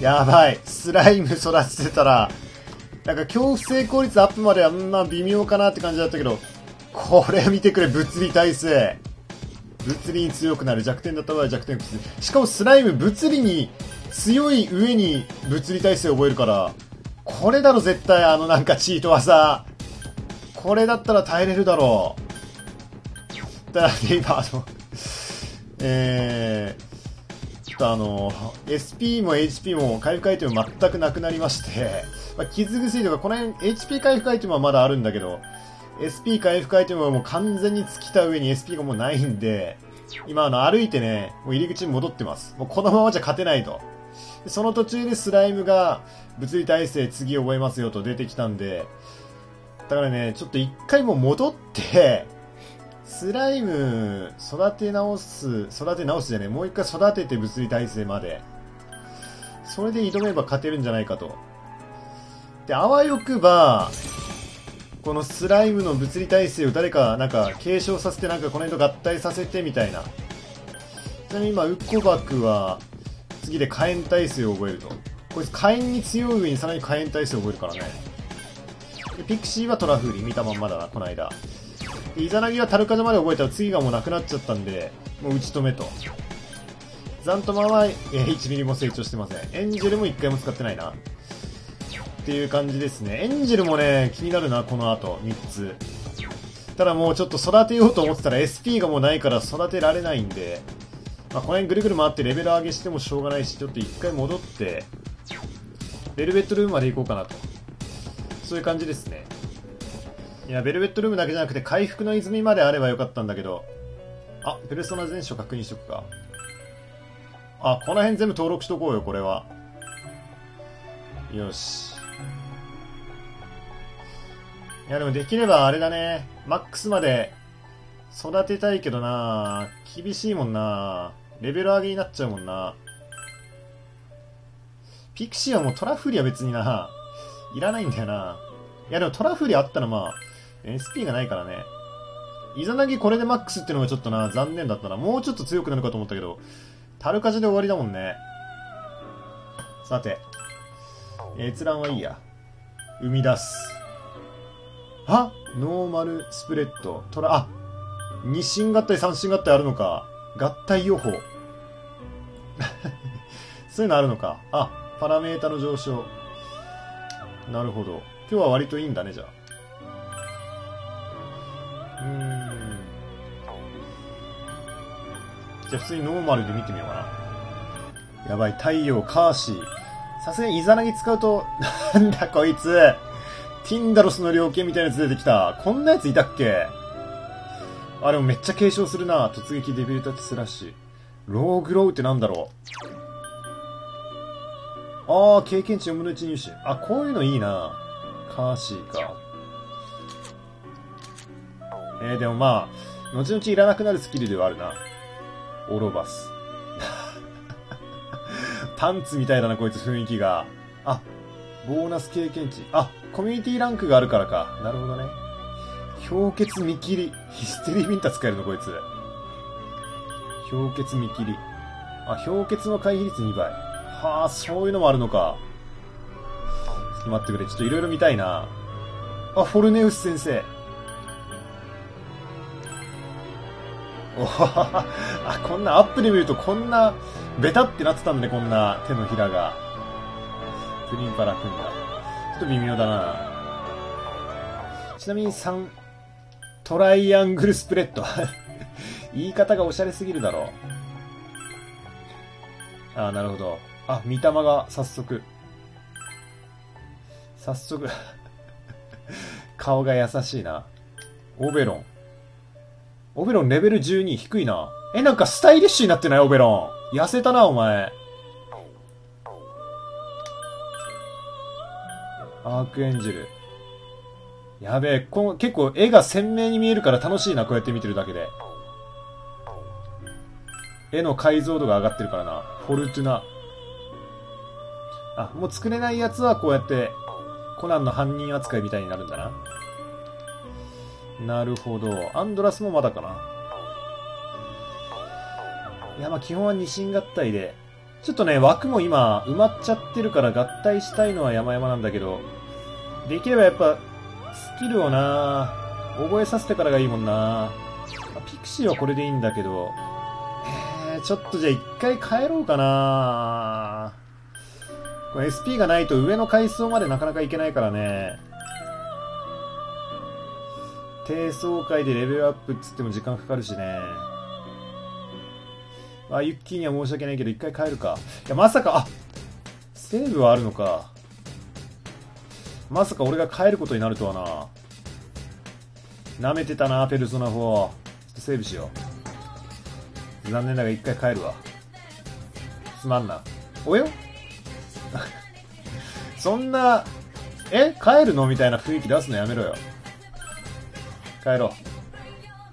やばい。スライム育ててたら、なんか恐怖成功率アップまでは、まあ微妙かなって感じだったけど、これ見てくれ、物理耐性。物理に強くなる。弱点だった場合弱点しかもスライム、物理に強い上に物理耐性を覚えるから、これだろ絶対あのなんかチート技。これだったら耐えれるだろう。だからね、今あの、えー、とあの、SP も HP も回復アイテム全くなくなりまして、まあ、傷薬とかこの辺 HP 回復アイテムはまだあるんだけど、SP 回復アイテムはもう完全に尽きた上に SP がもうないんで、今あの歩いてね、もう入り口に戻ってます。もうこのままじゃ勝てないと。その途中でスライムが物理耐性次覚えますよと出てきたんで、だからね、ちょっと一回も戻って、スライム育て直す、育て直すじゃねもう一回育てて物理耐性まで。それで挑めば勝てるんじゃないかと。で、あわよくば、このスライムの物理耐性を誰かなんか継承させてなんかこの辺と合体させてみたいな。ちなみに今、ウッコバクは次で火炎耐性を覚えると。こいつ火炎に強い上にさらに火炎耐性を覚えるからね。でピクシーはトラフーリ見たまんまだな、この間。イザナギはタルカザまで覚えたら次がもうなくなっちゃったんで、もう打ち止めと。ザントマは、え1ミリも成長してません。エンジェルも1回も使ってないな。っていう感じですね。エンジェルもね、気になるな、この後、3つ。ただもうちょっと育てようと思ってたら SP がもうないから育てられないんで、まあ、この辺ぐるぐる回ってレベル上げしてもしょうがないし、ちょっと一回戻って、ベルベットルームまで行こうかなと。そういう感じですね。いや、ベルベットルームだけじゃなくて回復の泉まであればよかったんだけど、あ、ペルソナ全書確認しとくか。あ、この辺全部登録しとこうよ、これは。よし。いやでもできればあれだね。マックスまで育てたいけどな厳しいもんなレベル上げになっちゃうもんなピクシーはもうトラフリは別にいらないんだよないやでもトラフリあったらまあ SP がないからねイザナギこれでマックスっていうのがちょっとな残念だったなもうちょっと強くなるかと思ったけどタルカジで終わりだもんねさて閲覧はいいや生み出すあノーマルスプレッド。トラ、あ二進合体、三進合体あるのか。合体予報。そういうのあるのか。あ、パラメータの上昇。なるほど。今日は割といいんだね、じゃあ。じゃあ普通にノーマルで見てみようかな。やばい、太陽、カーシー。さすがにイザナギ使うと、なんだこいつ。ティンダロスの猟犬みたいなやつ出てきた。こんなやついたっけ？あ、でもめっちゃ継承するな。突撃デビルタッチスラッシュ。ローグローってなんだろう。あー、経験値4分の1入手。あ、こういうのいいな。カーシーか。えー、でもまあ、後々いらなくなるスキルではあるな。オロバス。パンツみたいだな、こいつ雰囲気が。あ、ボーナス経験値。あ、コミュニティランクがあるからか。なるほどね。氷結見切り。ヒステリービンタ使えるの、こいつ。氷結見切り。あ、氷結の回避率2倍。はあ、そういうのもあるのか。ちょっと待ってくれ。ちょっといろいろ見たいな。あ、フォルネウス先生。あ、こんなアップで見るとこんな、ベタってなってたんで、こんな手のひらが。プリンパラ君が。ちょっと微妙だな。ちなみに3、トライアングルスプレッド。言い方がおしゃれすぎるだろう。ああ、なるほど。あ、三玉が早速。早速 顔が優しいな。オベロン。オベロンレベル12低いな。え、なんかスタイリッシュになってない？オベロン。痩せたな、お前。アークエンジェル。やべえ、こ結構絵が鮮明に見えるから楽しいな、こうやって見てるだけで。絵の解像度が上がってるからな。フォルトゥナ。あ、もう作れないやつはこうやって、コナンの犯人扱いみたいになるんだな。なるほど。アンドラスもまだかな。いや、まあ基本は二進合体でちょっとね、枠も今埋まっちゃってるから合体したいのは山々なんだけど、できればやっぱ、スキルをな覚えさせてからがいいもんなピクシーはこれでいいんだけど、えー、ちょっとじゃあ一回帰ろうかなこれ SP がないと上の階層までなかなかいけないからね。低層階でレベルアップっつっても時間かかるしね。あ、ユッキーには申し訳ないけど、一回帰るか。いや、まさか、あセーブはあるのか。まさか俺が帰ることになるとはな。舐めてたな、ペルソナ4。ちょっとセーブしよう。残念だがら一回帰るわ。すまんな。およ そんな、え？帰るの？みたいな雰囲気出すのやめろよ。帰ろ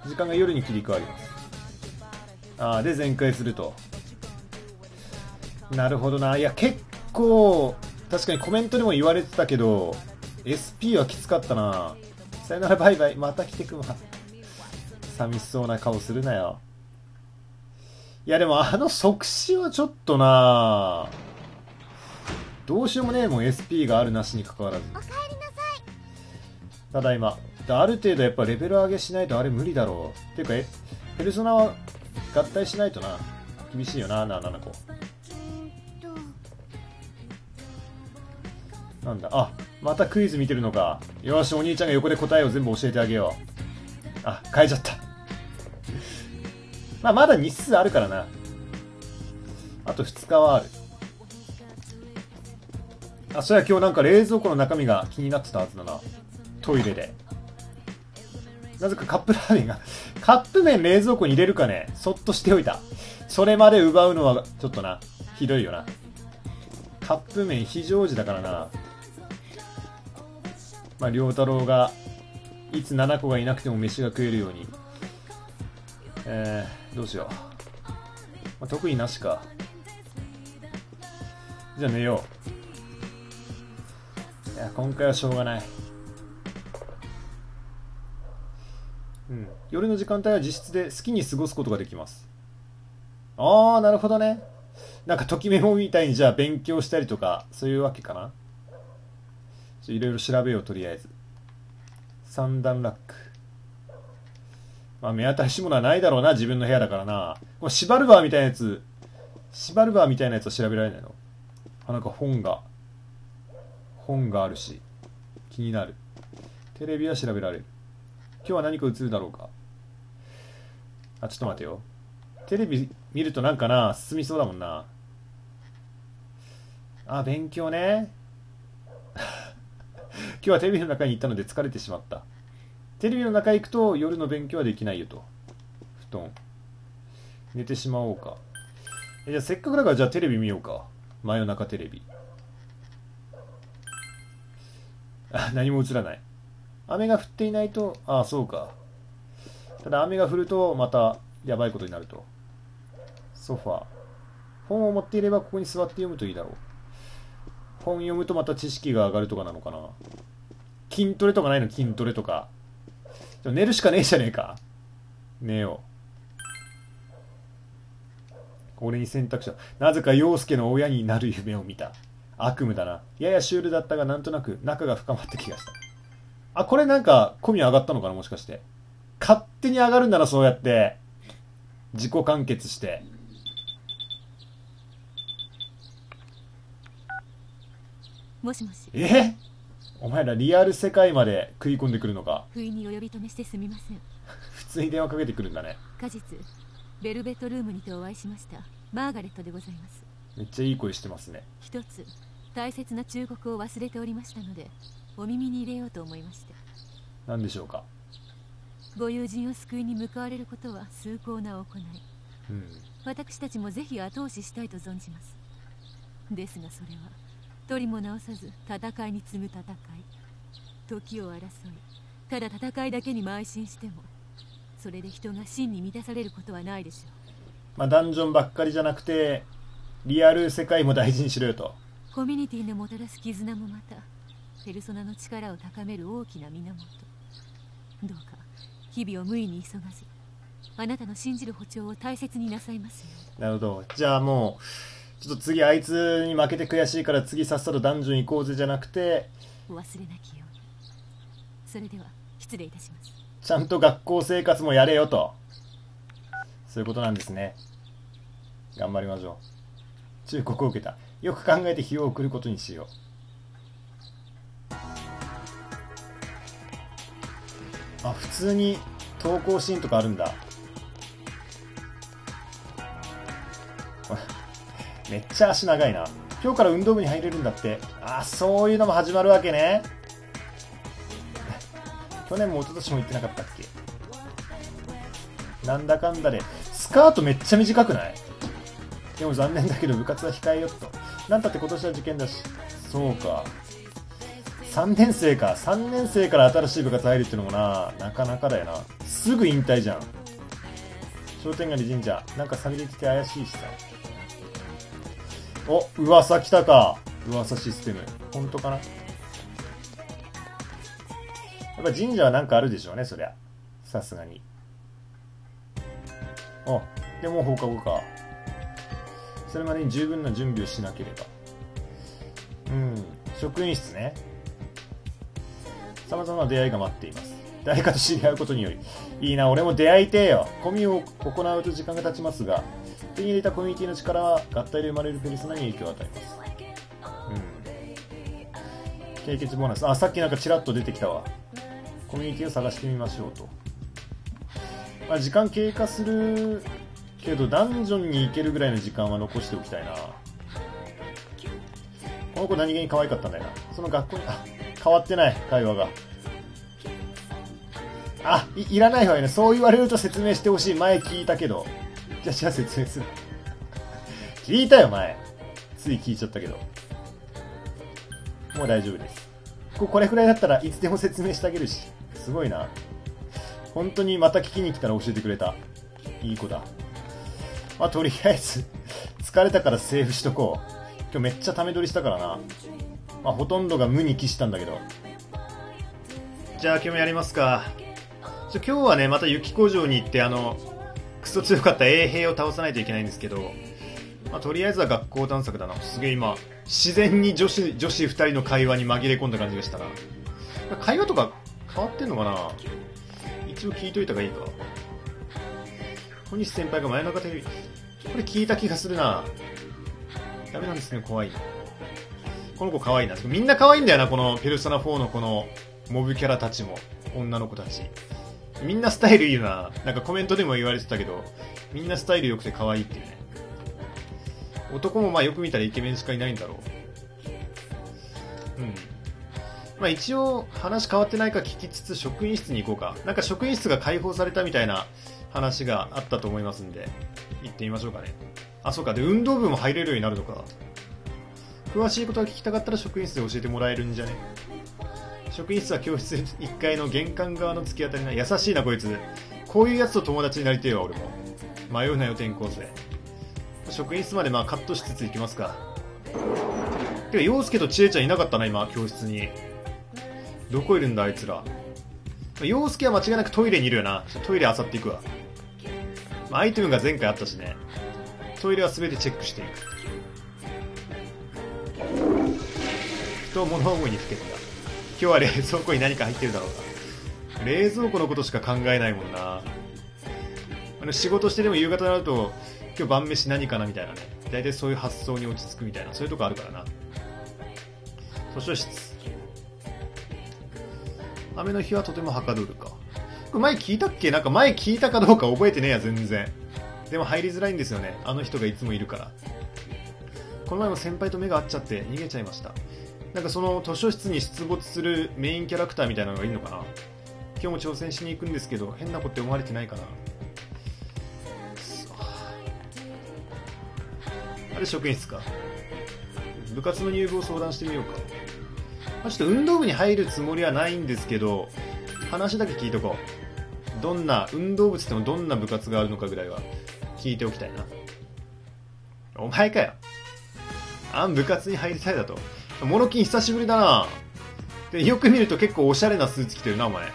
う。時間が夜に切り替わります。ああ、で全開すると。なるほどな。いや、結構、確かにコメントでも言われてたけど、SP はきつかったな。さよならバイバイ。また来てくわ。寂しそうな顔するなよ。いや、でもあの即死はちょっとなどうしようもねえもん、SP があるなしに関わらず。おかえりなさい。ただいま。ある程度やっぱレベル上げしないとあれ無理だろう。っていうか、え、ペルソナは合体しないとな。厳しいよな、な、7個。なんだ、あ、またクイズ見てるのか。よし、お兄ちゃんが横で答えを全部教えてあげよう。あ、変えちゃった。まあ、まだ日数あるからな。あと2日はある。あ、そりゃ今日なんか冷蔵庫の中身が気になってたはずだな。トイレで。なぜかカップラーメンが カップ麺冷蔵庫に入れるかね、そっとしておいた。それまで奪うのはちょっとな、ひどいよな。カップ麺非常時だからな。まあ、良太郎が、いつ7個がいなくても飯が食えるように。えー、どうしよう。まあ、特になしか。じゃあ寝よう。いや、今回はしょうがない。うん、夜の時間帯は自室で好きに過ごすことができます。ああなるほどね。なんかときメモみたいにじゃあ勉強したりとかそういうわけかな。いろいろ調べようとりあえず。三段ラックまあ目新しいものはないだろうな自分の部屋だからな。これシバルバーみたいなやつ。シバルバーみたいなやつは調べられないの。あなんか本が。本があるし。気になる。テレビは調べられる。今日は何か映るだろうか？あ、ちょっと待てよ。テレビ見るとなんかな、進みそうだもんな。あ、勉強ね。今日はテレビの中に行ったので疲れてしまった。テレビの中行くと夜の勉強はできないよと。布団。寝てしまおうか。えじゃあせっかくだからじゃあテレビ見ようか。真夜中テレビ。あ、何も映らない。雨が降っていないと、ああ、そうか。ただ雨が降るとまたやばいことになると。ソファー。本を持っていればここに座って読むといいだろう。本読むとまた知識が上がるとかなのかな。筋トレとかないの？筋トレとか。寝るしかねえじゃねえか。寝よう。俺に選択肢は、なぜか陽介の親になる夢を見た。悪夢だな。ややシュールだったが、なんとなく仲が深まった気がした。あ、これなんか、込み上がったのかなもしかして。勝手に上がるな、そうやって。自己完結して。もしもし。え？お前らリアル世界まで食い込んでくるのか。不意にお呼び止めしてすみません。普通に電話かけてくるんだね。果実、ベルベットルームにてお会いしました。マーガレットでございます。めっちゃいい声してますね。一つ、大切な忠告を忘れておりましたので、お耳に入れようと思いまして。何でしょうか？ご友人を救いに向かわれることは崇高な行い、うん、私たちもぜひ後押ししたいと存じます。ですがそれは取りも直さず戦いに次ぐ戦い。時を争いただ戦いだけに邁進してもそれで人が真に満たされることはないでしょう。まあダンジョンばっかりじゃなくてリアル世界も大事にしろよと。コミュニティのもたらす絆もまたペルソナの力を高める大きな源。どうか日々を無意に急がずあなたの信じる歩調を大切になさいますよなるほど。じゃあもうちょっと次あいつに負けて悔しいから次さっさとダンジョン行こうぜじゃなくてお忘れなきように。それでは失礼いたします。ちゃんと学校生活もやれよと。そういうことなんですね。頑張りましょう。忠告を受けた。よく考えて日を送ることにしようあ普通に投稿シーンとかあるんだ。めっちゃ足長いな。今日から運動部に入れるんだって。あそういうのも始まるわけね。去年も一昨年も行ってなかったっけ？なんだかんだで。スカートめっちゃ短くない？でも残念だけど部活は控えよっと。なんたって今年は受験だし。そうか。3年生か3年生から新しい部活入るってのもななかなかだよな。すぐ引退じゃん。商店街神社。なんか寂れてて怪しいしさ。お噂来たか。噂システム。本当かな？やっぱ神社はなんかあるでしょうねそりゃ。さすがに。あでも放課後か。それまでに十分な準備をしなければ。うん職員室ね。様々な出会いが待っています。誰かと知り合うことによりいいな俺も出会いてえよ。コミを行うと時間が経ちますが手に入れたコミュニティの力は合体で生まれるペルソナに影響を与えます。うん。経験ボーナス。あさっきなんかチラッと出てきたわ。コミュニティを探してみましょうと、まあ、時間経過するけどダンジョンに行けるぐらいの時間は残しておきたいな。この子何気に可愛かったんだよな。その学校にあ変わってない会話が。あいいらないわよね。そう言われると説明してほしい前聞いたけど。じゃあじゃあ説明する。聞いたよ前。つい聞いちゃったけど。もう大丈夫です。これくらいだったらいつでも説明してあげるし。すごいな。本当にまた聞きに来たら教えてくれた。いい子だ。まあとりあえず疲れたからセーフしとこう。今日めっちゃため撮りしたからな。まあほとんどが無に帰したんだけど。じゃあ今日もやりますか。今日はねまた雪工場に行ってあのクソ強かった衛兵を倒さないといけないんですけど、まあ、とりあえずは学校探索だな。すげえ今自然に女子女子2人の会話に紛れ込んだ感じがしたな。会話とか変わってんのかな？一応聞いといた方がいいか。小西先輩が真夜中テレビこれ聞いた気がするな。ダメなんですね怖い。この子可愛いなみんな可愛いんだよなこのペルソナ4のこのモブキャラたちも女の子たちみんなスタイルいいな。なんかコメントでも言われてたけど、みんなスタイル良くて可愛いっていうね。男もまあよく見たらイケメンしかいないんだろう。うん。まあ一応話変わってないか聞きつつ職員室に行こうか。なんか職員室が開放されたみたいな話があったと思いますんで、行ってみましょうかね。あ、そうか。で、運動部も入れるようになるのか。詳しいことが聞きたかったら職員室で教えてもらえるんじゃね？職員室は教室1階の玄関側の突き当たりな優しいなこいつ。こういうやつと友達になりてえわ俺も。迷うなよ転校生。職員室までまあカットしつつ行きますか。てか陽介と千恵ちゃんいなかったな今教室に。どこいるんだあいつら。陽介は間違いなくトイレにいるよな。トイレ漁っていくわ、ま、アイテムが前回あったしね。トイレは全てチェックしていく。人物思いにふけてた今日は冷蔵庫に何か入ってるだろうか。冷蔵庫のことしか考えないもんな。あの仕事してでも夕方になると今日晩飯何かなみたいなね。大体そういう発想に落ち着くみたいな。そういうとこあるからな。図書室雨の日はとてもはかどるか。これ前聞いたっけ？なんか前聞いたかどうか覚えてねえや全然。でも入りづらいんですよね。あの人がいつもいるから。この前も先輩と目が合っちゃって逃げちゃいました。なんかその図書室に出没するメインキャラクターみたいなのがいるのかな？今日も挑戦しに行くんですけど変な子って思われてないかな？あれ職員室か。部活の入部を相談してみようか、まあ、ちょっと運動部に入るつもりはないんですけど話だけ聞いとこう。どんな運動部つってもどんな部活があるのかぐらいは聞いておきたいな。お前かよ。あん部活に入りたいだと。モノキン久しぶりだな。でよく見ると結構おしゃれなスーツ着てるなお前。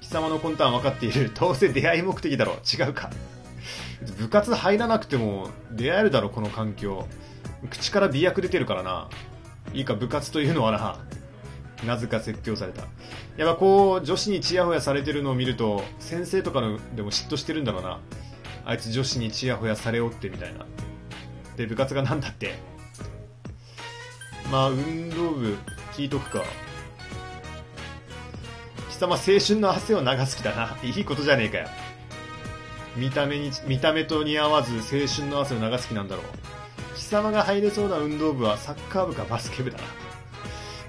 貴様の魂胆は分かっている。どうせ出会い目的だろ。違うか。部活入らなくても出会えるだろこの環境。口から美薬出てるからな。いいか部活というのはな。なぜか説教された。やっぱこう女子にチヤホヤされてるのを見ると先生とかのでも嫉妬してるんだろうな。あいつ女子にチヤホヤされおってみたいな。で部活が何だってまあ運動部聞いとくか。貴様青春の汗を流す気だな。いいことじゃねえかよ。見た目に見た目と似合わず青春の汗を流す気なんだろう。貴様が入れそうな運動部はサッカー部かバスケ部だな。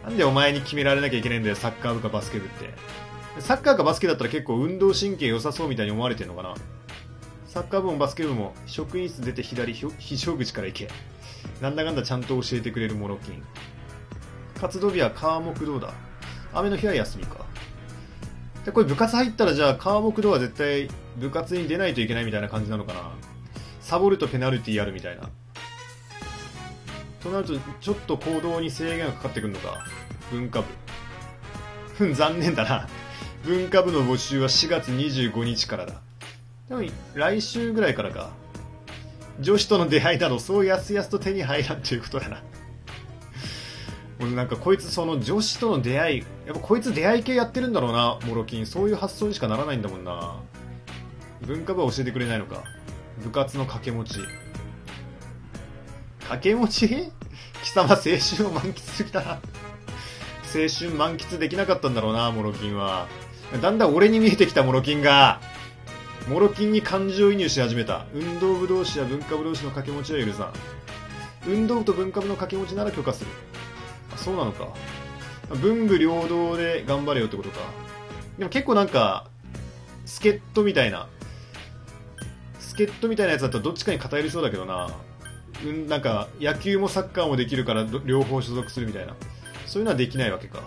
なんでお前に決められなきゃいけないんだよサッカー部かバスケ部って。サッカーかバスケだったら結構運動神経良さそうみたいに思われてるのかな。サッカー部もバスケ部も職員室出て左非常口から行け。なんだかんだちゃんと教えてくれるモロキン活動日は川木道だ？雨の日は休みか。でこれ部活入ったらじゃあ川木道は絶対部活に出ないといけないみたいな感じなのかな？サボるとペナルティーあるみたいな。となるとちょっと行動に制限がかかってくるのか？文化部。ふん残念だな。文化部の募集は4月25日からだ。でも来週ぐらいからか。女子との出会いなどそうやすやすと手に入らんということだな。俺なんかこいつその女子との出会いやっぱこいつ出会い系やってるんだろうなモロキン。そういう発想にしかならないんだもんな。文化部は教えてくれないのか。部活の掛け持ち。掛け持ち？貴様青春を満喫すぎたな。青春満喫できなかったんだろうなモロキンは。だんだん俺に見えてきたモロキンが。モロキンに感情移入し始めた。運動部同士や文化部同士の掛け持ちは許さん。運動部と文化部の掛け持ちなら許可する。あそうなのか。文武両道で頑張れよってことか。でも結構なんか助っ人みたいな助っ人みたいなやつだったらどっちかに偏りそうだけどな。うんなんか野球もサッカーもできるから両方所属するみたいな。そういうのはできないわけか。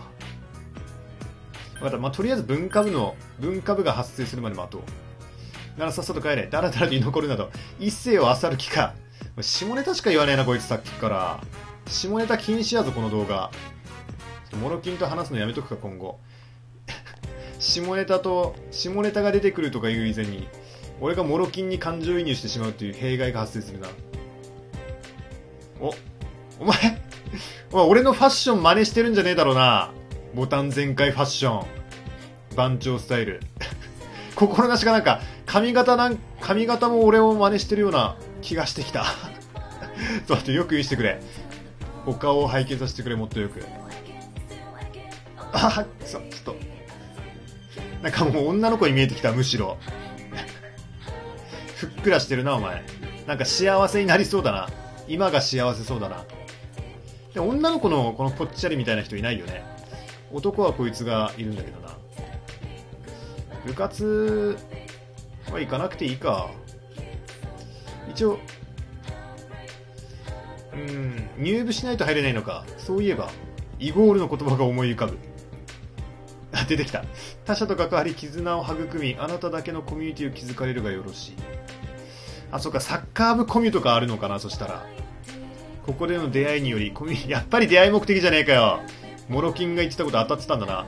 分かった、まあ、とりあえず文化部の文化部が発生するまで待とう。ならさっさと帰れだらだらと居残るなど一世を漁る気か下ネタしか言わねえなこいつさっきから下ネタ禁止やぞこの動画モロキンと話すのやめとくか今後 下ネタと下ネタが出てくるとかいう以前に俺がモロキンに感情移入してしまうっていう弊害が発生するなお、お前、お前俺のファッション真似してるんじゃねえだろうな。ボタン全開ファッション。番長スタイル。心なしかなんか、髪型なん、髪型も俺を真似してるような気がしてきた。そうってよく言してくれ。お顔を拝見させてくれ、もっとよく。あ、くそ、ちょっと。なんかもう女の子に見えてきた、むしろ。ふっくらしてるな、お前。なんか幸せになりそうだな。今が幸せそうだなで女の子のこのぽっちゃりみたいな人いないよね男はこいつがいるんだけどな部活は行かなくていいか一応うん入部しないと入れないのかそういえばイゴールの言葉が思い浮かぶあ出てきた他者と関わり絆を育みあなただけのコミュニティを築かれるがよろしいあ、そっか、サッカー部コミュとかあるのかな、そしたら。ここでの出会いにより、コミュ やっぱり出会い目的じゃねえかよ。モロキンが言ってたこと当たってたんだな。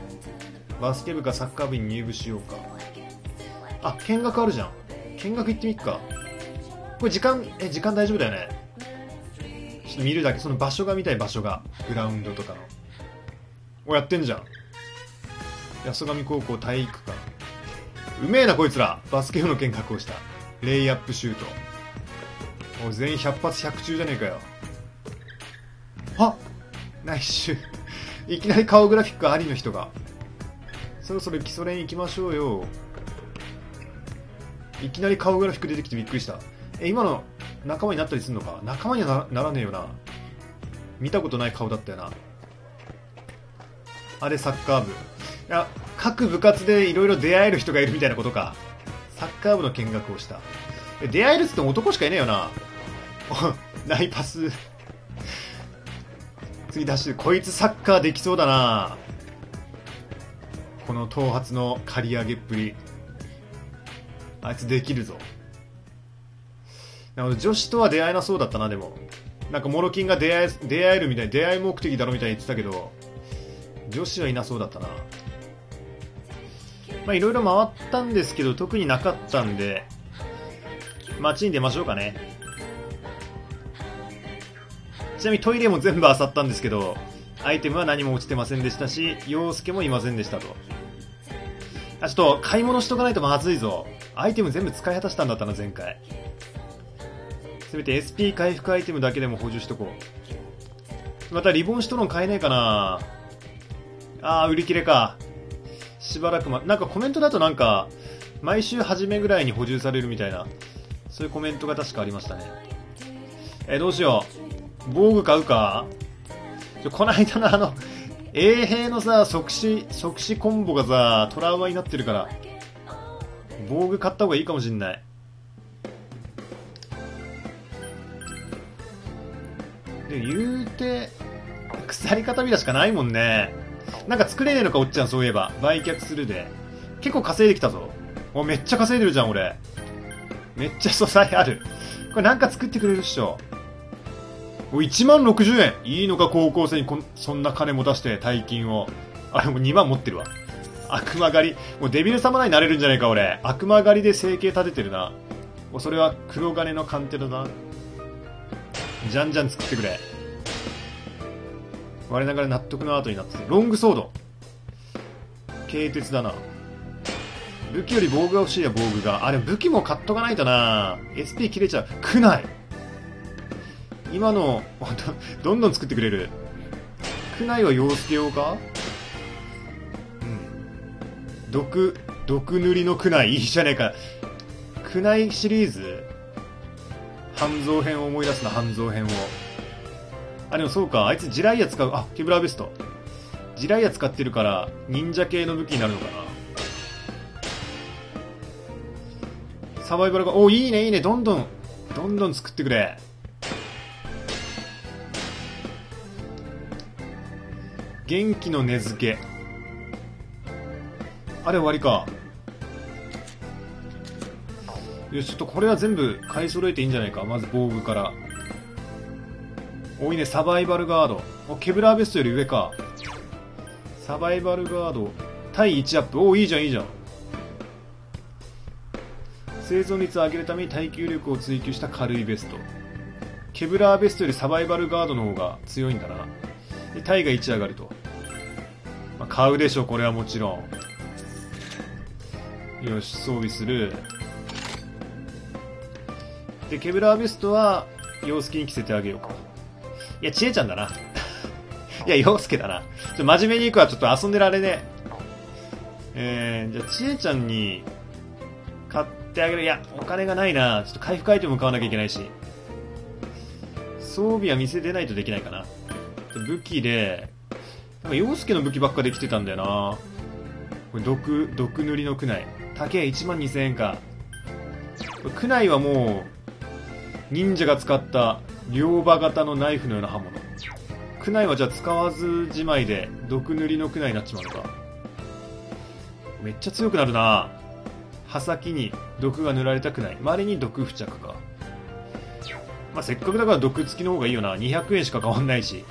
バスケ部かサッカー部に入部しようか。あ、見学あるじゃん。見学行ってみっか。これ時間、え、時間大丈夫だよね。ちょっと見るだけ、その場所が見たい場所が。グラウンドとかの。お、やってんじゃん。安上高校体育館。うめえなこいつら。バスケ部の見学をした。レイアップシュートもう全員100発100中じゃねえかよあナイスシュいきなり顔グラフィックありの人がそろそろ基礎練行きましょうよいきなり顔グラフィック出てきてびっくりした。え今の仲間になったりするのか？仲間にはならねえよな。見たことない顔だったよな。あれサッカー部。いや各部活でいろいろ出会える人がいるみたいなことか。サッカー部の見学をした。出会えるっつっても男しかいねえよな。ナイパス。次出してこいつサッカーできそうだな。この頭髪の刈り上げっぷり。あいつできるぞなるほど女子とは出会えなそうだったなでもなんかモロキンが出会え出会えるみたい出会い目的だろみたいに言ってたけど女子はいなそうだったなまあいろいろ回ったんですけど特になかったんで街に出ましょうかね。ちなみにトイレも全部漁ったんですけど、アイテムは何も落ちてませんでしたし、洋介もいませんでしたと。あ、ちょっと買い物しとかないとまずいぞ。アイテム全部使い果たしたんだったな、前回。せめて SP 回復アイテムだけでも補充しとこう。またリボンシトロン買えねえかなあー、売り切れか。しばらくま、なんかコメントだとなんか、毎週初めぐらいに補充されるみたいな、そういうコメントが確かありましたね。え、どうしよう。防具買うかちょこの間のあの、衛兵のさ、即死、即死コンボがさ、トラウマになってるから、防具買った方がいいかもしんない。で、言うて、鎖片びらしかないもんね。なんか作れねえのか、おっちゃん、そういえば。売却するで。結構稼いできたぞ。お、めっちゃ稼いでるじゃん、俺。めっちゃ素材ある。これなんか作ってくれるっしょ。お、1万60円いいのか、高校生にこそんな金も出して大金を。あ、れもう2万持ってるわ。悪魔狩り。もうデビル様になれるんじゃねえか、俺。悪魔狩りで生計立ててるな。お、それは黒金の鑑定だな。じゃんじゃん作ってくれ。我ながら納得のアートになってて。ロングソード。軽鉄だな。武器より防具が欲しいや、防具が。あ、でも武器も買っとかないとな SP 切れちゃう。くない今の、どんどん作ってくれる。くないは洋介用か？毒、毒塗りのくないいいじゃねえか。くないシリーズ？半蔵編を思い出すな、半蔵編を。あ、でもそうか、あいつジライヤ使う。あ、ケブラーベスト。ジライヤ使ってるから、忍者系の武器になるのかな。サバイバルが、お、いいね、いいね、どんどん、どんどん作ってくれ。元気の根付け。あれ終わりか。よし、ちょっとこれは全部買い揃えていいんじゃないか。まず防具から。おいね、サバイバルガード。お、ケブラーベストより上か。サバイバルガード。対1アップ。お、いいじゃん、いいじゃん。生存率を上げるために耐久力を追求した軽いベスト。ケブラーベストよりサバイバルガードの方が強いんだな。で、タイが1上がると。まあ、買うでしょ、これはもちろん。よし、装備する。で、ケブラーベストは、洋介に着せてあげようか。いや、ちえちゃんだな。いや、洋介だな。ちょ、真面目に行くわ。ちょっと遊んでられねえ。えー、じゃあ、ちえちゃんに、買ってあげる。いや、お金がないな。ちょっと回復アイテム買わなきゃいけないし。装備は店出ないとできないかな。武器で、なんか洋介の武器ばっかできてたんだよな。これ毒、毒塗りの区内。竹1万2000円か。区内はもう、忍者が使った両刃型のナイフのような刃物。区内はじゃあ使わずじまいで毒塗りの区内になっちまうのか。めっちゃ強くなるな刃先に毒が塗られたくない。周りに毒付着か。まあ、せっかくだから毒付きの方がいいよな。200円しか変わんないし。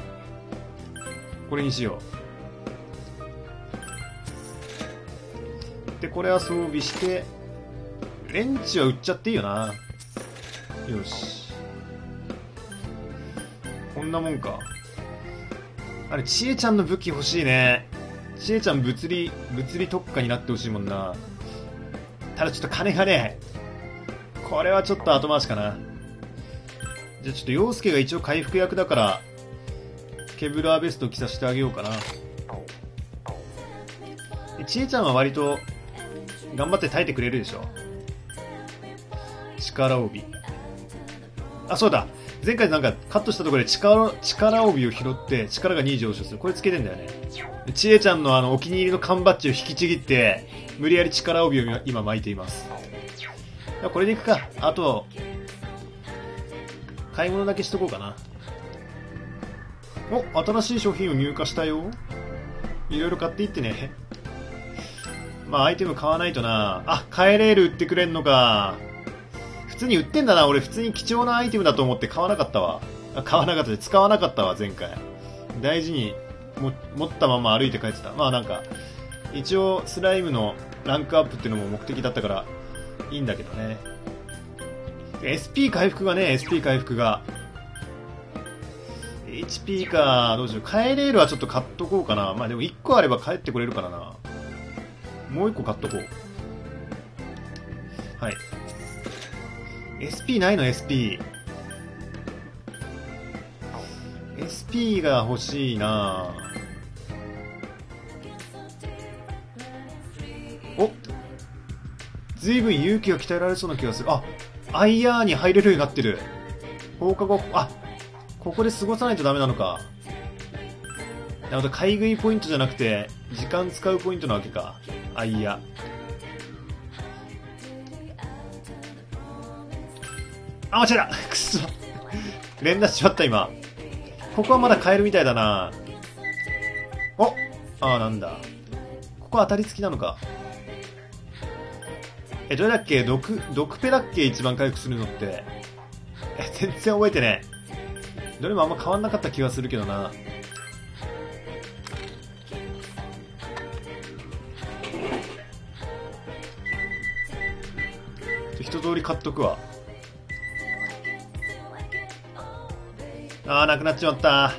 これにしよう。で、これは装備して、レンチは売っちゃっていいよな。よし。こんなもんか。あれ、ちえちゃんの武器欲しいね。ちえちゃん物理、物理特化になってほしいもんな。ただちょっと金がね、これはちょっと後回しかな。じゃあちょっと陽介が一応回復役だから、ケブラーベスト着させてあげようかな。ちえちゃんは割と、頑張って耐えてくれるでしょ。力帯。あ、そうだ。前回なんかカットしたところで力、力帯を拾って力が2上昇する。これつけてんだよね。ちえちゃんのあのお気に入りの缶バッジを引きちぎって、無理やり力帯を今巻いています。これでいくか。あと、買い物だけしとこうかな。お、新しい商品を入荷したよ。いろいろ買っていってね。まあ、アイテム買わないとな。あ、帰れる売ってくれんのか。普通に売ってんだな。俺普通に貴重なアイテムだと思って買わなかったわ。買わなかったで使わなかったわ、前回。大事にも持ったまま歩いて帰ってた。まあなんか、一応スライムのランクアップっていうのも目的だったから、いいんだけどね。SP 回復がね SP 回復が HP かどうしようカエレールはちょっと買っとこうかなまあでも1個あれば帰ってこれるからなもう1個買っとこう。はい。SP ないの？SP SP が欲しいな。お。ずいぶん勇気が鍛えられそうな気がする。あアイアーに入れるようになってる。放課後あここで過ごさないとダメなのか。なるほど買い食いポイントじゃなくて時間使うポイントなわけか。アイアあ間違えた。くそ。連打しちまった今。ここはまだ買えるみたいだな。おああなんだ。ここ当たり付きなのか。えどれだっけ？毒毒ペだっけ？一番回復するのって。え全然覚えてねえ。どれもあんま変わんなかった気がするけどな。一通り買っとくわ。ああなくなっちまった。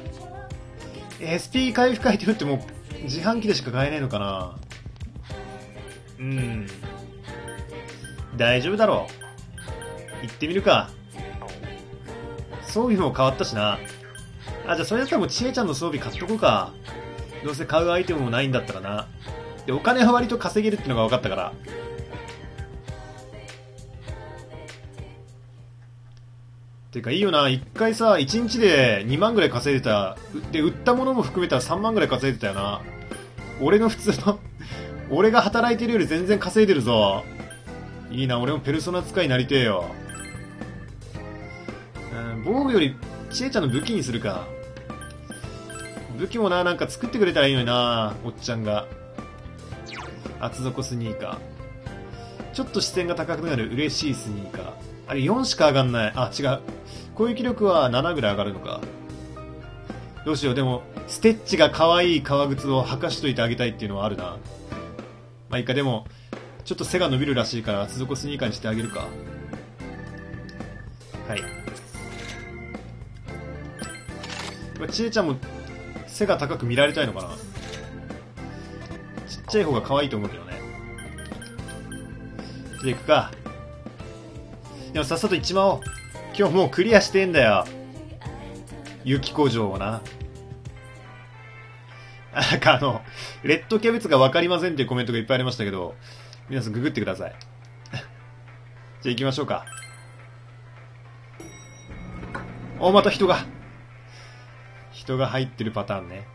SP 回復アイテムってもう自販機でしか買えないのかな。うん。大丈夫だろう。行ってみるか。装備も変わったしな。あじゃあそれだったらもうちえちゃんの装備買っとこうか。どうせ買うアイテムもないんだったらな。でお金は割と稼げるってのが分かったから。てかいいよな、一回さ、一日で2万ぐらい稼いでた。で、売ったものも含めたら3万ぐらい稼いでたよな。俺の普通の 俺が働いてるより全然稼いでるぞ。いいな、俺もペルソナ使いになりてえよ。うん、防具より、ちえちゃんの武器にするか。武器もな、なんか作ってくれたらいいのにな、おっちゃんが。厚底スニーカー。ちょっと視線が高くなる嬉しいスニーカー。あれ4しか上がんない。あ、違う。攻撃力は7ぐらい上がるのか。どうしよう。でも、ステッチが可愛い革靴を履かしといてあげたいっていうのはあるな。まあいいか、でも、ちょっと背が伸びるらしいから厚底スニーカーにしてあげるか。はい。まあ、ちえちゃんも背が高く見られたいのかなちっちゃい方が可愛いと思うけどね。じゃあ行くか。でもさっさと行っちまおう。今日もうクリアしてんだよ。雪工場をな。なんかあの、レッドキャベツがわかりませんっていうコメントがいっぱいありましたけど、皆さんググってください。じゃあ行きましょうか。お、また人が。人が入ってるパターンね。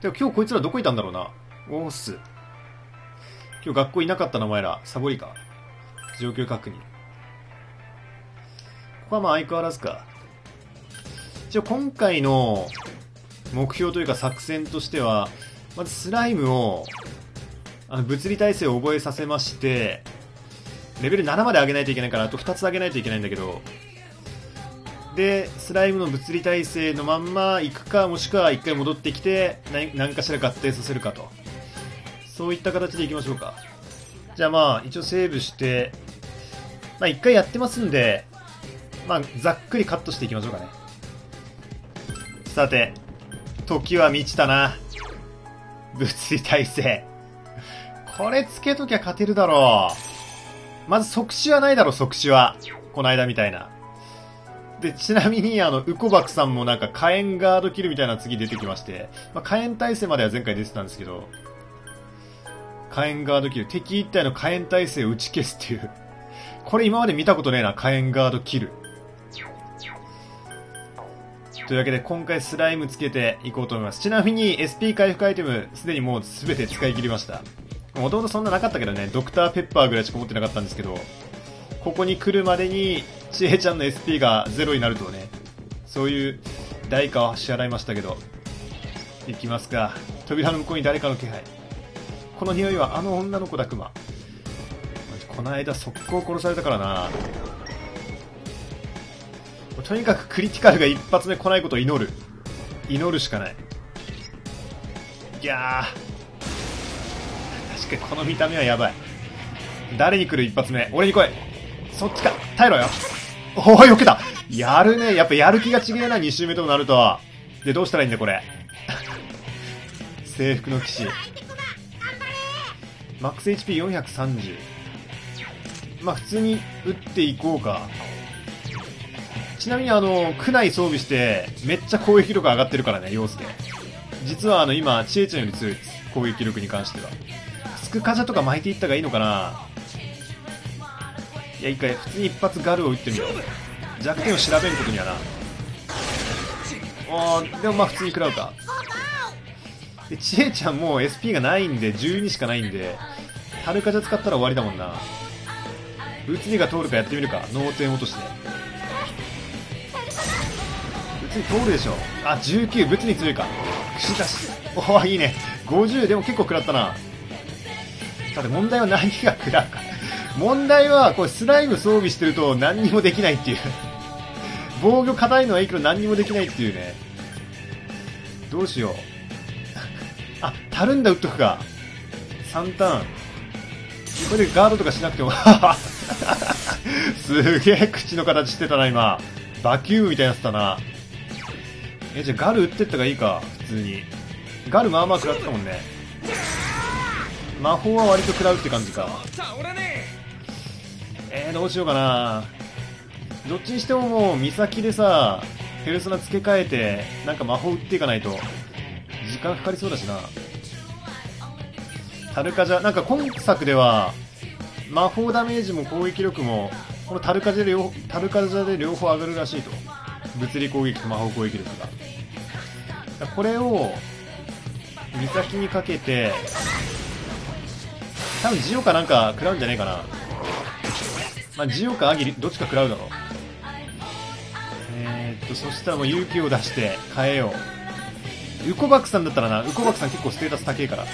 でも今日こいつらどこいたんだろうな。おーっす。今日学校いなかったな、お前ら。サボりか？状況確認。ここはまあ相変わらずか。一応今回の目標というか作戦としては、まずスライムを、あの物理耐性を覚えさせまして、レベル7まで上げないといけないから、あと2つ上げないといけないんだけど、で、スライムの物理耐性のまんま行くか、もしくは1回戻ってきて、何かしら合体させるかと。そういった形でいきましょうか。じゃあまあ、一応セーブして、まあ一回やってますんで、まあ、ざっくりカットしていきましょうかね。さて、時は満ちたな。物理耐性。これつけときゃ勝てるだろう。まず即死はないだろ、即死は。この間みたいな。で、ちなみに、あの、ウコバクさんもなんか火炎ガードキルみたいな次出てきまして、まあ、火炎耐性までは前回出てたんですけど、火炎ガードキル。敵一体の火炎耐性を打ち消すっていう。これ今まで見たことねえな、火炎ガードキル。というわけで今回スライムつけていこうと思います。ちなみに SP 回復アイテムすでにもう全て使い切りました。もともとそんななかったけどね、ドクターペッパーぐらいしか持ってなかったんですけど、ここに来るまでにちえちゃんの SP がゼロになるとね、そういう代価を支払いましたけど、いきますか。扉の向こうに誰かの気配。この匂いはあの女の子だクマ。この間速攻殺されたからな。とにかくクリティカルが一発目来ないことを祈る。祈るしかない。いやー。確かにこの見た目はやばい。誰に来る一発目？俺に来い。そっちか。耐えろよ。おおよけた。やるね。やっぱやる気がちげえな2周目ともなると。でどうしたらいいんだこれ。制服の騎士。マックス HP430 まあ普通に打っていこうか。ちなみにあの区内装備してめっちゃ攻撃力上がってるからね陽介。実はあの今ちえちゃんより強いです攻撃力に関しては。スクカジャとか巻いていった方がいいのかな。いや一回普通に一発ガルを打ってみよう。弱点を調べることにはな。あーでもまあ普通に食らうか。でちえちゃんもう SP がないんで12しかないんでタルカジャ使ったら終わりだもんな。物理が通るかやってみるか。脳天落として。物理通るでしょ。あ19物理強いか。串出し。おおいいね。50でも結構食らったな。ただ問題は何が食らうか。問題はこれスライム装備してると何にもできないっていう。防御硬いのはいいけど何にもできないっていうね。どうしよう。たるんだ打っとくか。3ターン。これでガードとかしなくても。すげえ口の形してたな今。バキュームみたいになってたな。えじゃあガル打ってった方がいいか普通に。ガルまあまあ食らってたもんね。魔法は割と食らうって感じか。えー、どうしようかな。どっちにしてももう岬でさペルソナ付け替えてなんか魔法打っていかないと。時間かかりそうだしな。タルカジャなんか今作では魔法ダメージも攻撃力もこのタルカジャで両タルカジャで両方上がるらしいと。物理攻撃と魔法攻撃力がこれを岬にかけて多分ジオかなんか食らうんじゃないかな。まあ、ジオかアギリどっちか食らうだろう。えー、っとそしたらもう勇気を出して変えよう。ウコバクさんだったらなウコバクさん結構ステータス高いから。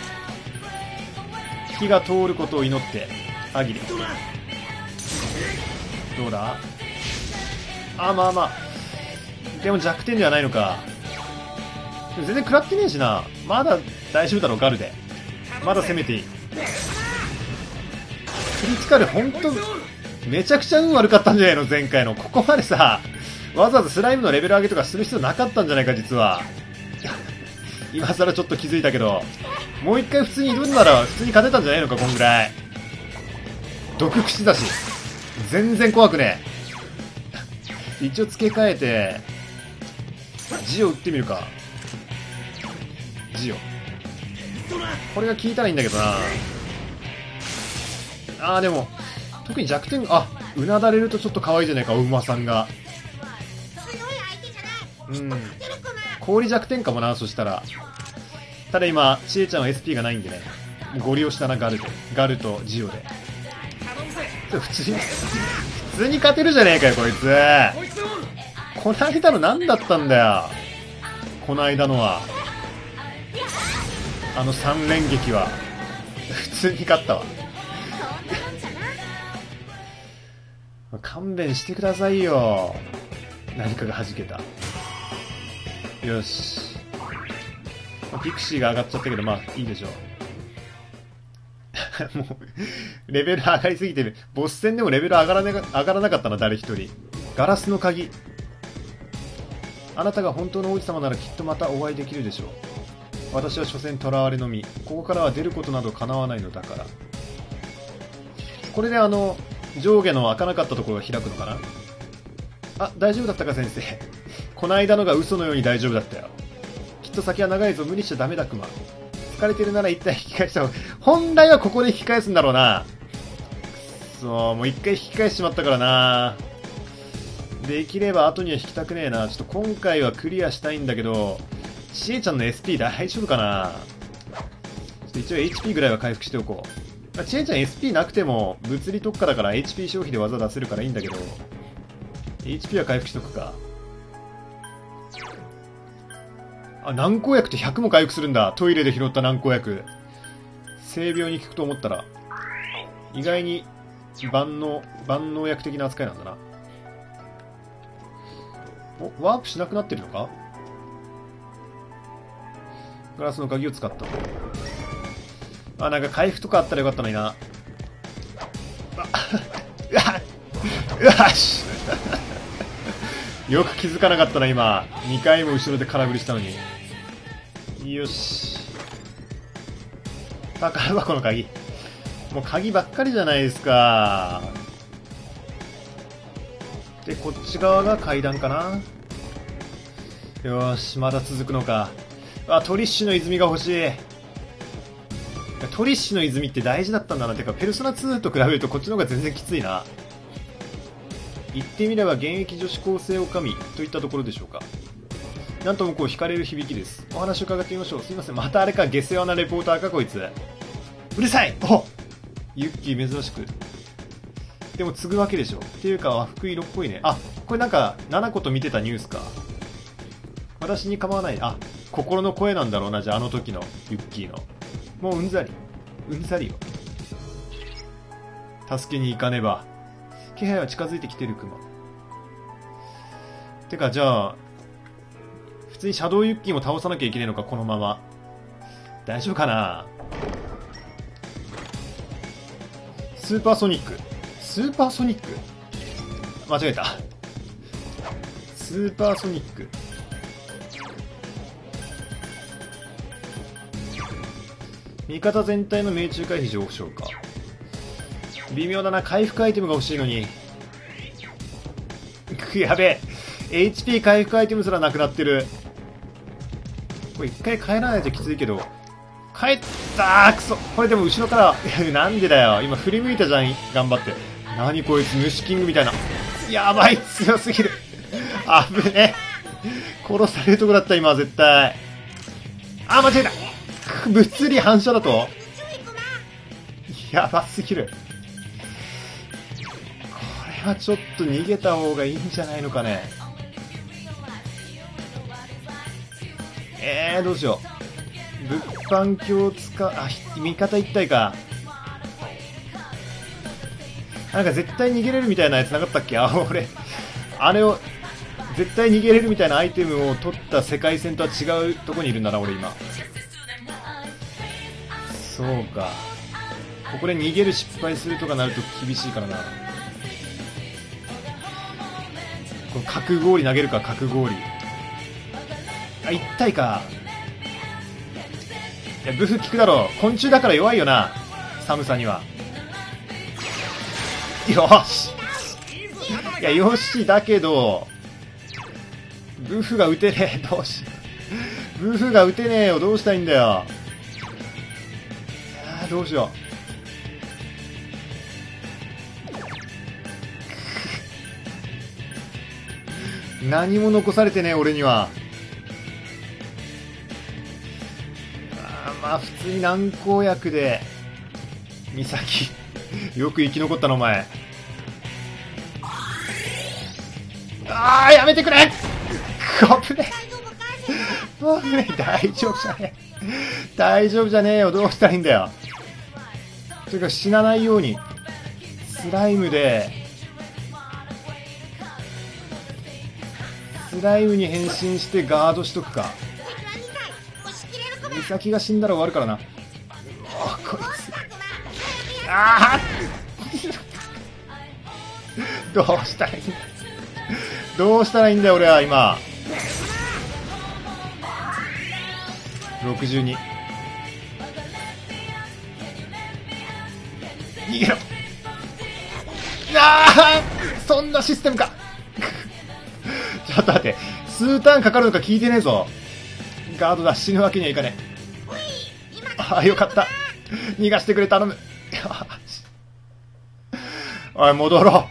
火が通ることを祈ってアギリ。どうだ？あまあまあ。でも弱点ではないのか。でも全然食らってねえしな。まだ大丈夫だろうガルで。まだ攻めていい。クリティカル本当めちゃくちゃ運悪かったんじゃないの？前回の。ここまでさわざわざスライムのレベル上げとかする必要なかったんじゃないか実は。今更ちょっと気づいたけどもう一回普通に挑んだら普通に勝てたんじゃないのかこんぐらい。毒口だし。全然怖くねえ。一応付け替えてジオ打ってみるか。ジオ。これが効いたらいいんだけどな。あーでも特に弱点あうなだれるとちょっと可愛いじゃないかお馬さんが。うん。氷弱点かもなそしたらただ今ちえちゃんは SP がないんでね。ご利用したなガルで。ガルとジオで。普通に普通に勝てるじゃねえかよこいつ。こないだの何だったんだよ。こないだのは。あの3連撃は。普通に勝ったわ。勘弁してくださいよ。何かが弾けた。よし。ピクシーが上がっちゃったけどまあいいでしょう。もうレベル上がりすぎてる。ボス戦でもレベル上がら,、ね、上がらなかったな誰一人。ガラスの鍵。あなたが本当の王子様ならきっとまたお会いできるでしょう。私は所詮囚われの身。ここからは出ることなど叶わないのだから。これであの上下の開かなかったところが開くのかな？あ大丈夫だったか先生。こないだのが嘘のように大丈夫だったよ。と先は長いぞ無理しちゃダメだクマ疲れてるなら一旦引き返した方が本来はここで引き返すんだろうな。そうもう一回引き返しちまったからな。できれば後には引きたくねえな。ちょっと今回はクリアしたいんだけどしえちゃんの SP 大丈夫かな。ちょっと一応 HP ぐらいは回復しておこう。まあ、ちえちゃん SP なくても物理特化だから HP 消費で技出せるからいいんだけど HP は回復しとくか。あ軟膏薬って100も回復するんだ。トイレで拾った軟膏薬。性病に効くと思ったら意外に万能万能薬的な扱いなんだな。おワープしなくなってるのか？ガラスの鍵を使った。あなんか回復とかあったらよかったのにな。あよし。よく気づかなかったな今。2回も後ろで空振りしたのに。よし。宝箱の鍵もう鍵ばっかりじゃないですかでこっち側が階段かなよし。まだ続くのかあトリッシュの泉が欲し。いトリッシュの泉って大事だったんだなてかペルソナ2と比べるとこっちの方が全然きついな言ってみれば現役女子高生女将といったところでし。ょうかなんともこう惹かれる響きです。お話を伺ってみましょう。すいません。またあれか下世話なレポーターかこいつ。うるさい！おユッキー珍しく。でも継ぐわけでしょ。っていうか和服色っぽいね。あこれなんか7個と見てたニュースか。私に構わない。あ心の声なんだろうなじゃああの時のユッキーの。もううんざり。うんざりよ。助けに行かねば。気配は近づいてきてるクマてかじゃあ普通にシャドウユッキーも倒さなきゃいけないのかこのまま。大丈夫かな？スーパーソニック。スーパーソニック？間違えた。スーパーソニック。味方全体の命中回避上昇か。微妙だな回復アイテムが欲しいのに。やべえ。HP 回復アイテムすらなくなってる。これ一回帰らないときついけど帰ったーくそ。これでも後ろから なんでだよ。今振り向いたじゃん頑張って。何こいつ虫キングみたいな。やばい強すぎる。危ね殺されるとこだった今絶対。あ間違えた。物理反射だと？やばすぎる。これはちょっと逃げた方がいいんじゃないのかね。えー、どうしよう。物販鏡使うあ味方一体か。なんか絶対逃げれるみたいなやつなかったっけ？あ俺あれを絶対逃げれるみたいなアイテムを取った世界線とは違うとこにいるんだな俺今。そうか。ここで逃げる失敗するとかなると厳しいからな。この角氷投げるか角氷あ一体か。いやブフ効くだろう。昆虫だから弱いよな。寒さには。よし。いやよしだけどブフが打てねえ。どうしブフが打てねえよ。どうしたいんだよ。あどうしよう。何も残されてね俺には。まあ普通に軟膏薬で美咲 よく生き残ったのお前。ああやめてくれ！危ね危ね大丈夫じゃねえ。大丈夫じゃねえよ。どうしたらいいんだよ。というか死なないようにスライムでスライムに変身してガードしとくか。美咲が死んだら終わるからな。あこいつ。ああどうしたらいいんだ。どうしたらいいんだよ俺は今。62逃げろ。ああそんなシステムか。ちょっと待って。数ターンかかるのか聞いてねえぞ。ガードだ。死ぬわけにはいかねえ。ああよかった。逃がしてくれ頼む。おい戻ろ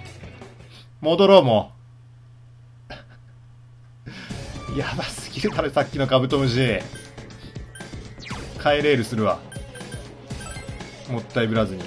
う。戻ろうも。う やばすぎるだろさっきのカブトムシ。帰レールするわ。もったいぶらずに。